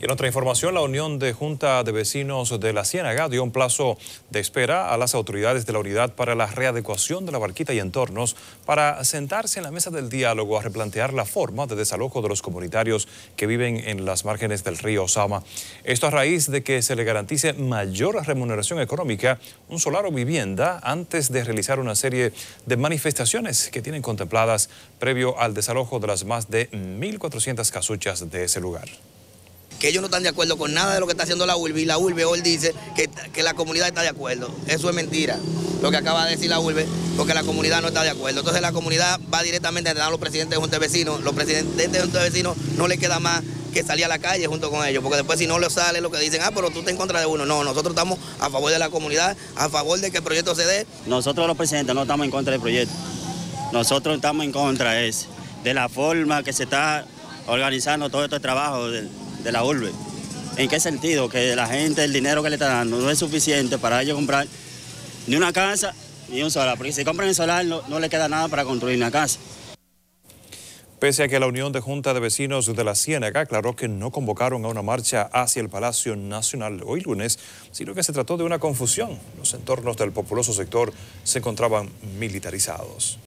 Y en otra información, la Unión de Junta de Vecinos de la Ciénaga dio un plazo de espera a las autoridades de la unidad para la readecuación de la barquita y entornos para sentarse en la mesa del diálogo a replantear la forma de desalojo de los comunitarios que viven en las márgenes del río Osama. Esto a raíz de que se le garantice mayor remuneración económica, un solar o vivienda, antes de realizar una serie de manifestaciones que tienen contempladas previo al desalojo de las más de 1.400 casuchas de ese lugar que ellos no están de acuerdo con nada de lo que está haciendo la URBE y la URBE hoy dice que, que, la comunidad está de acuerdo. Eso es mentira, lo que acaba de decir la URBE, porque la comunidad no está de acuerdo. Entonces la comunidad va directamente a los presidentes de Junta de Vecinos. Los presidentes de Junta de Vecinos no les queda más que salir a la calle junto con ellos, porque después si no les sale lo que dicen, ah, pero tú estás en contra de uno. No, nosotros estamos a favor de la comunidad, a favor de que el proyecto se dé. Nosotros los presidentes no estamos en contra del proyecto. Nosotros estamos en contra es de la forma que se está organizando todo este trabajo de, de la urbe. ¿En qué sentido? Que la gente, el dinero que le está dando no es suficiente para ellos comprar ni una casa ni un solar, porque si compran el solar no, no le queda nada para construir una casa. Pese a que la Unión de Junta de Vecinos de la Ciénaga aclaró que no convocaron a una marcha hacia el Palacio Nacional hoy lunes, sino que se trató de una confusión. Los entornos del populoso sector se encontraban militarizados.